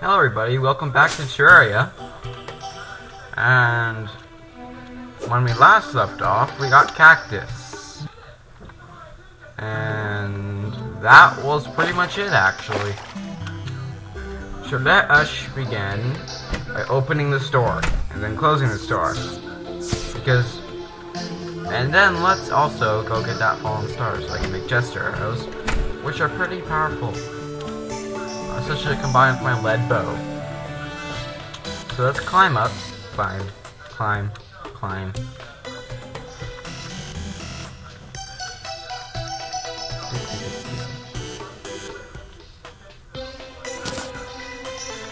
Hello everybody, welcome back to Terraria. And when we last left off, we got Cactus. And that was pretty much it actually. So let us begin by opening the store and then closing the store. Because and then let's also go get that fallen star so I can make jester arrows, which are pretty powerful especially combined with my lead bow. So let's climb up. Climb, climb, climb.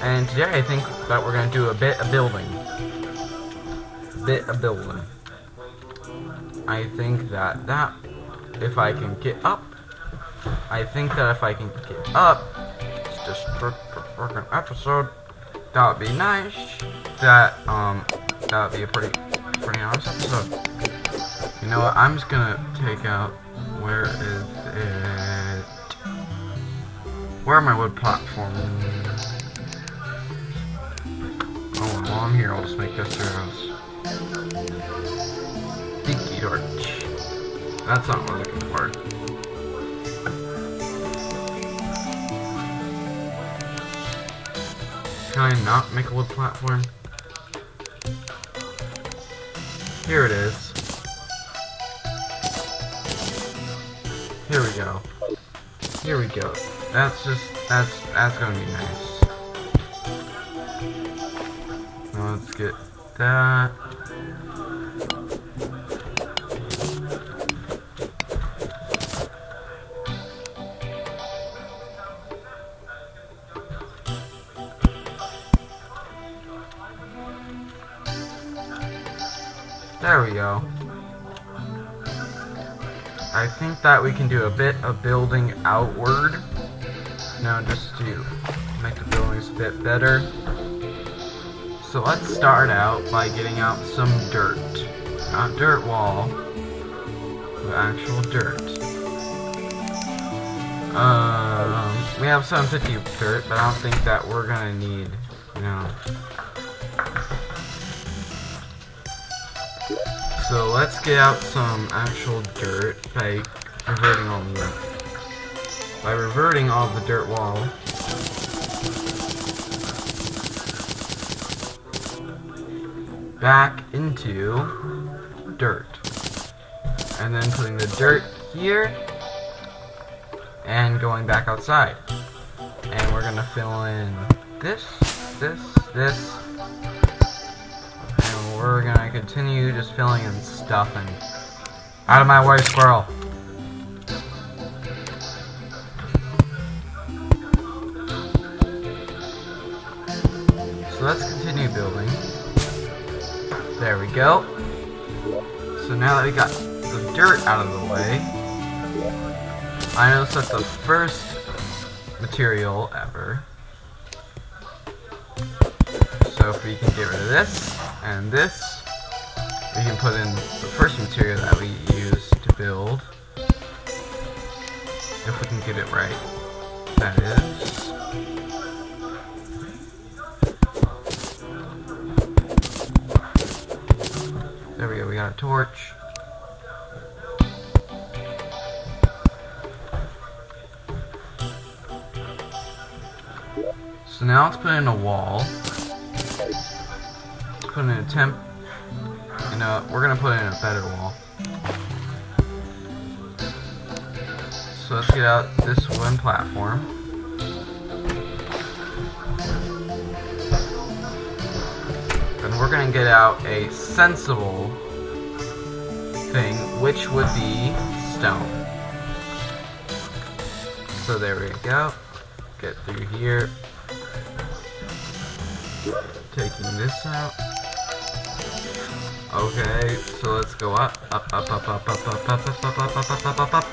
And today I think that we're going to do a bit of building. A bit of building. I think that that, if I can get up, I think that if I can get up, freaking episode, that would be nice. That, um, that would be a pretty, pretty nice episode. You know what, I'm just gonna take out, where is it? Where are my wood platforms? Oh, while I'm here, I'll just make this arrows. Dinky torch. That's not what I'm looking Can I not make a wood platform? Here it is. Here we go. Here we go. That's just, that's, that's gonna be nice. Let's get that. Think that we can do a bit of building outward. Now just to make the buildings a bit better. So let's start out by getting out some dirt. Not dirt wall, but actual dirt. Um, we have 750 dirt, but I don't think that we're gonna need, you know, So let's get out some actual dirt by reverting all the by reverting all the dirt wall. Back into dirt. And then putting the dirt here and going back outside. And we're gonna fill in this, this, this, we're gonna continue just filling in stuff and out of my way, squirrel. So let's continue building. There we go. So now that we got the dirt out of the way, I noticed that the first material ever. So if we can get rid of this, and this we can put in the first material that we use to build. If we can get it right that is. There we go we got a torch. So now let's put in a wall put in a temp. You uh, know, we're gonna put in a better wall. So let's get out this wooden platform. And we're gonna get out a sensible thing, which would be stone. So there we go. Get through here. Taking this out. Okay, so let's go up, up, up, up, up, up, up, up, up, up, up, up, up, up, up, up.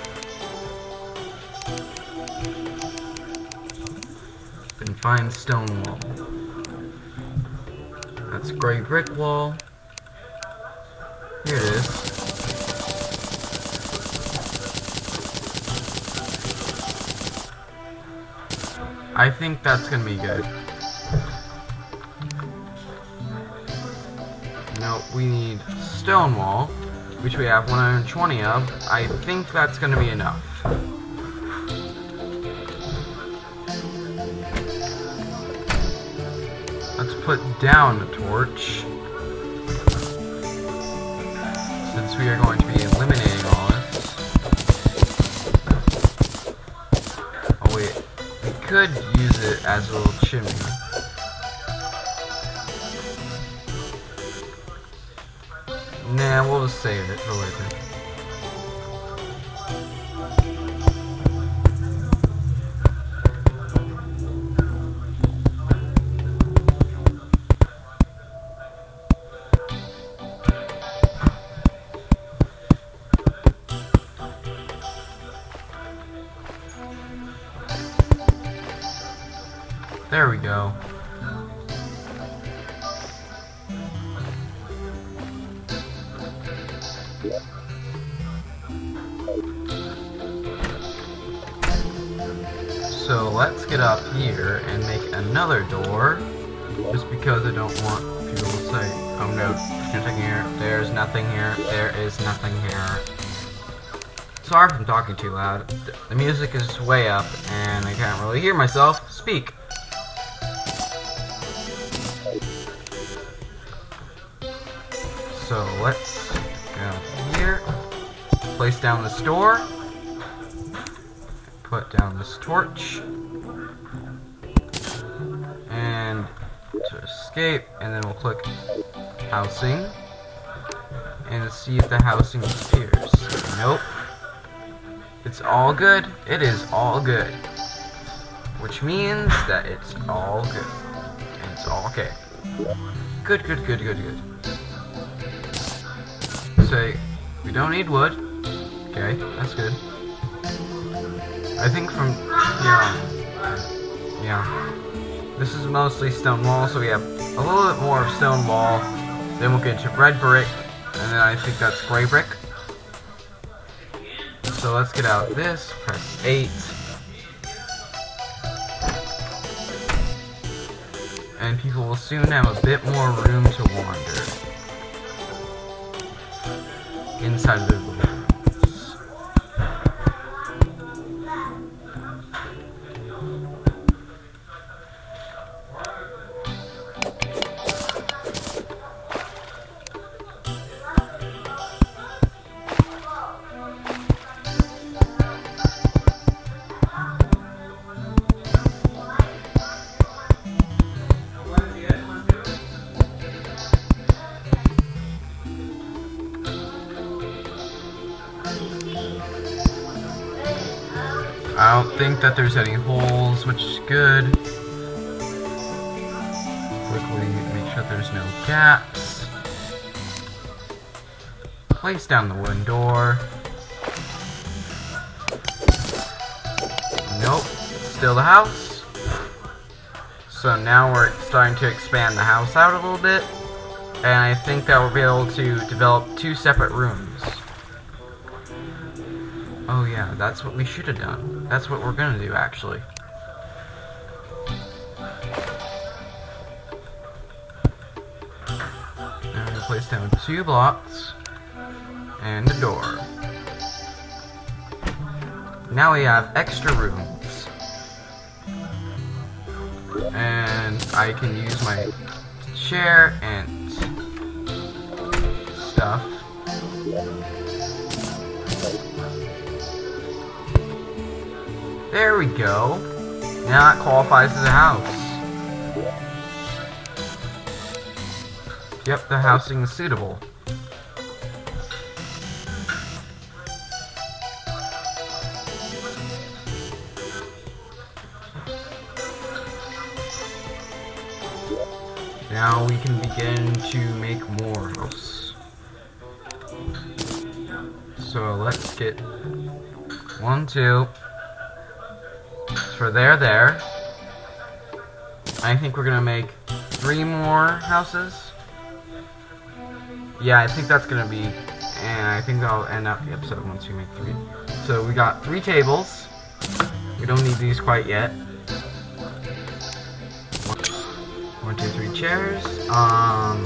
And find stone wall. That's gray brick wall. Here it is. I think that's gonna be good. No, we need stone wall, which we have 120 of. I think that's going to be enough. Let's put down the torch. Since we are going to be eliminating all this. Oh wait, we could use it as a little chimney. We'll save it for later. Door. Just because I don't want people to say, oh no, there's nothing here, there's nothing here, there is nothing here. Sorry if I'm talking too loud. The music is way up and I can't really hear myself speak. So let's go here, place down this door, put down this torch, escape, and then we'll click housing, and see if the housing appears. Nope. It's all good. It is all good. Which means that it's all good. And it's all okay. Good, good, good, good, good say we don't need wood. Okay, that's good. I think from yeah, yeah. This is mostly stone wall, so we have a little bit more of stone wall. Then we'll get to red brick, and then I think that's gray brick. So let's get out this. Press eight. And people will soon have a bit more room to wander inside the I don't think that there's any holes, which is good. Quickly make sure there's no gaps. Place down the wooden door. Nope, still the house. So now we're starting to expand the house out a little bit. And I think that we'll be able to develop two separate rooms. Yeah, that's what we should have done. That's what we're gonna do, actually. Now we place down two blocks and a door. Now we have extra rooms. And I can use my chair and stuff There we go. Now that qualifies as a house. Yep, the housing is suitable. Now we can begin to make more house. So let's get one, two, for there, there. I think we're gonna make three more houses. Yeah, I think that's gonna be, and I think that'll end up the episode once we make three. So we got three tables. We don't need these quite yet. One, two, three chairs. Um.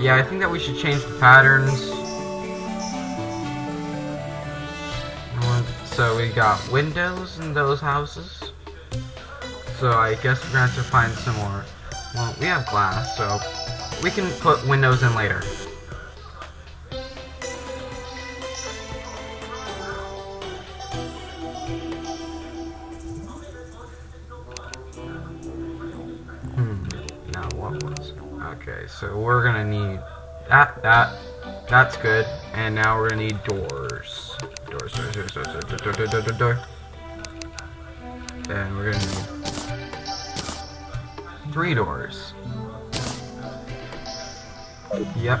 Yeah, I think that we should change the patterns. So we got windows in those houses. So I guess we're gonna have to find some more. Well, we have glass, so we can put windows in later. Hmm, okay, so we're gonna need that, that, that's good, and now we're gonna need doors. Doors, doors, doors, doors, doors, door, door, door, door, door. And we're gonna need three doors. Yep.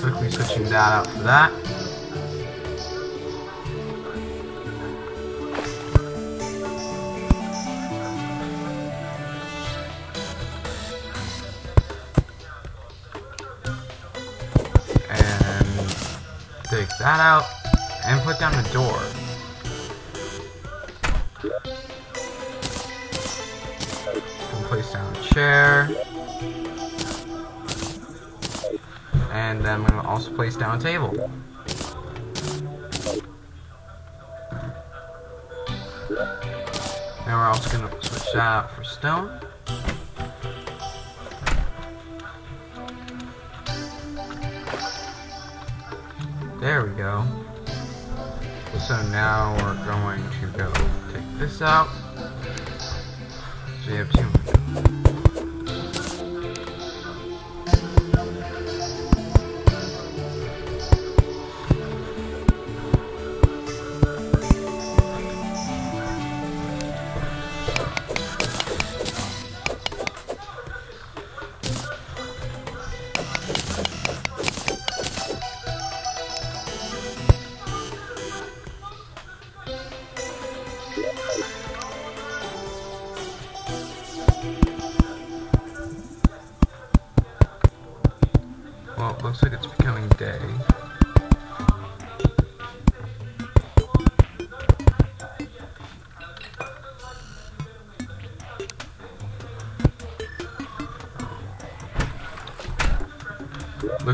Quickly switching that out for that. Take that out and put down the door. And place down a chair. And then going to also place down a table. Now we're also going to switch that out for stone. There we go. So now we're going to go take this out. So you have two.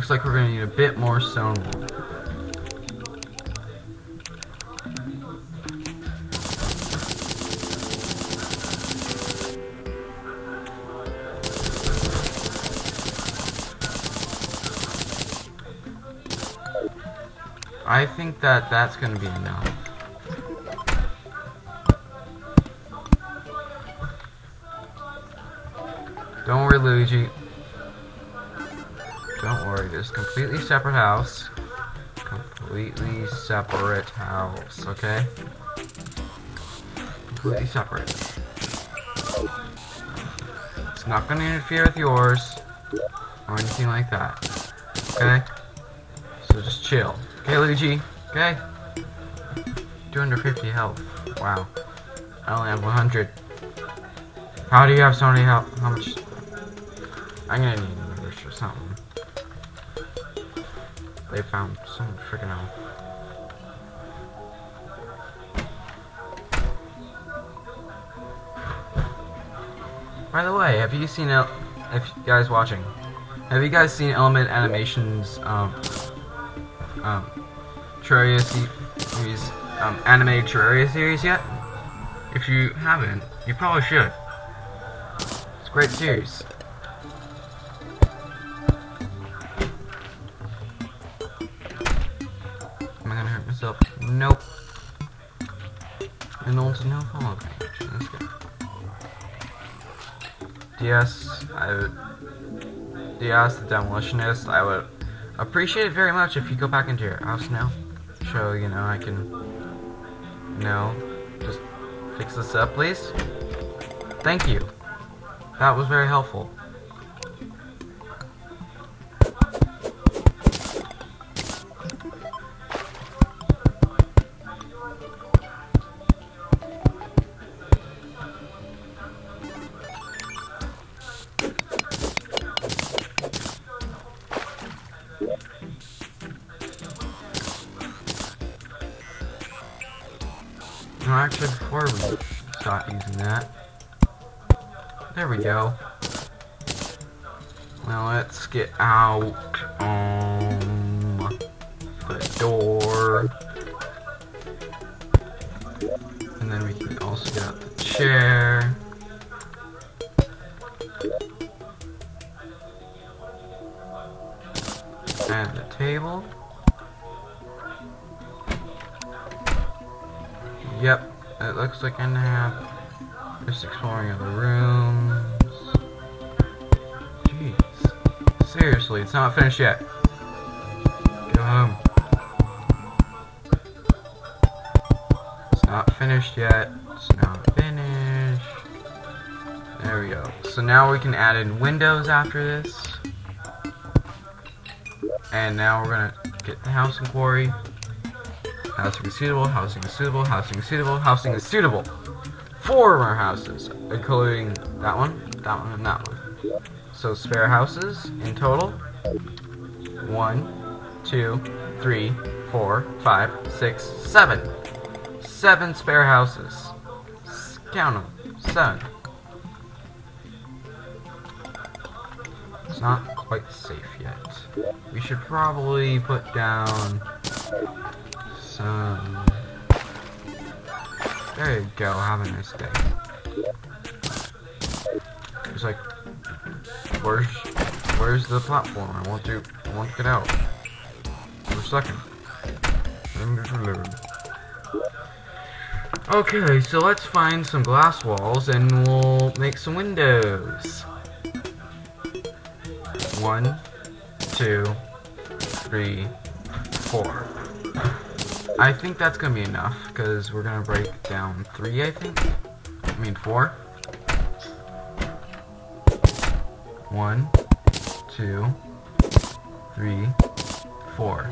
Looks like we're going to need a bit more stone wall. I think that that's going to be enough. Don't worry, Luigi. Don't worry, this completely separate house. Completely separate house, okay? Completely separate. It's not going to interfere with yours or anything like that. Okay? So just chill. Okay, Luigi. Okay. 250 health. Wow. I only have 100. How do you have so many health? How much? I'm gonna need numbers or something. They found some freaking health. By the way, have you seen it? If you guys watching, have you guys seen Element Animations? Um, um, Terraria series, um, animated Terraria series yet? If you haven't, you probably should. It's a great series. DS, I would. DS, the demolitionist, I would appreciate it very much if you go back into your house now. So, you know, I can, you know, just fix this up, please. Thank you. That was very helpful. No, actually, before we start using that, there we go. Now let's get out um the door. And then we can also get out the chair. Looks like I have just exploring other rooms. Jeez. Seriously, it's not finished yet. Go home. It's not finished yet. It's not finished. There we go. So now we can add in windows after this. And now we're gonna get the housing query. Housing is suitable, housing is suitable, housing is suitable, housing is suitable. Four more houses, including that one, that one, and that one. So spare houses in total. One, two, three, four, five, six, seven. Seven spare houses. Count them. Seven. It's not quite safe yet. We should probably put down some. There you go. Have a nice day. It's like, where's where's the platform? I want to I want to get out. For a second. I'm just. Okay, so let's find some glass walls and we'll make some windows. One, two, three, four. I think that's gonna be enough because we're gonna break down three. I think. I mean four. One, two, three, four.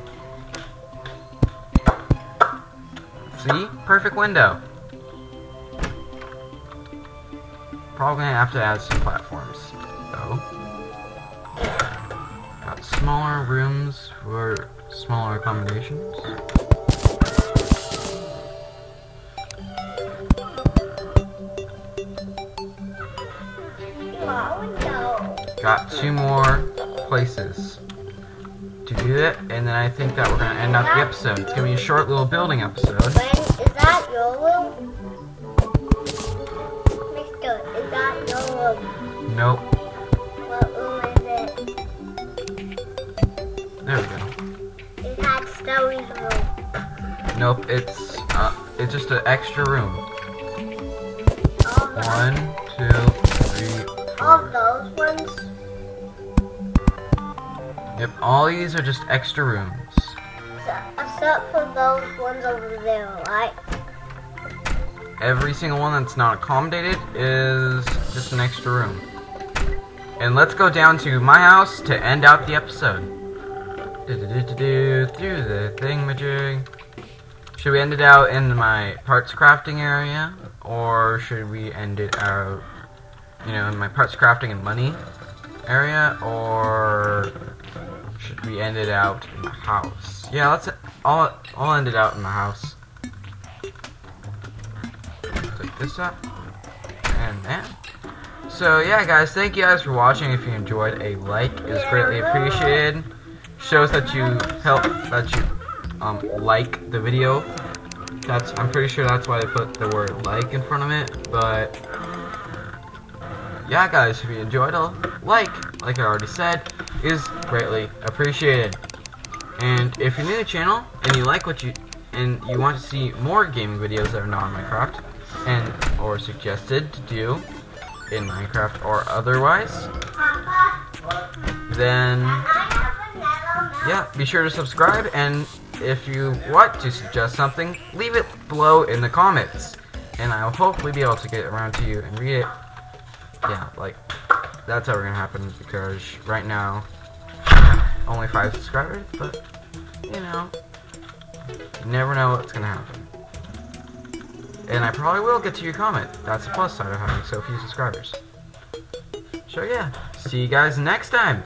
See? Perfect window. Probably gonna have to add some platforms, though. Got smaller rooms for smaller accommodations. Got two more places to do it, and then I think that we're gonna end up the episode. It's gonna be a short little building episode. When is that your room? Mister, is that your room? Nope. What room is it? There we go. Is that room? Nope. It's uh, it's just an extra room. All the- One, two, three, All those ones? Yep. All these are just extra rooms. So- Except for those ones over there, right? Every single one that's not accommodated is just an extra room. And let's go down to my house to end out the episode. Do-do-do-do-do, Through the thingamajig. Should we end it out in my parts crafting area? Or should we end it out, you know, in my parts crafting and money area? Or we end it out in the house? Yeah, let's, I'll, I'll end it out in the house. Take this up. And that. So yeah guys, thank you guys for watching. If you enjoyed, a like is greatly appreciated. Shows that you help that you um like the video. That's I'm pretty sure that's why they put the word like in front of it. But yeah guys, if you enjoyed a like, like I already said, is greatly appreciated. And if you're new to the channel and you like what you and you want to see more gaming videos that are not on Minecraft and or suggested to do in Minecraft or otherwise, then yeah, be sure to subscribe and if you want to suggest something, leave it below in the comments. And I'll hopefully be able to get around to you and read it. Yeah, like that's ever gonna happen because right now only five subscribers, but you know, you never know what's gonna happen. And I probably will get to your comment. That's the plus side of having so few subscribers. So yeah, see you guys next time.